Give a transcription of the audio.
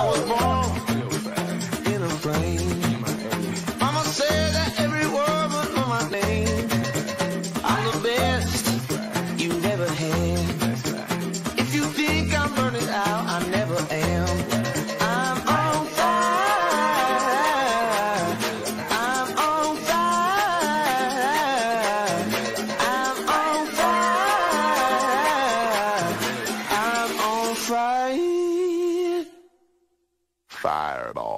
I was born in a. Mama said that every on my name. I'm the best you've had. If you think I'm burning out, I never am. fire fireball.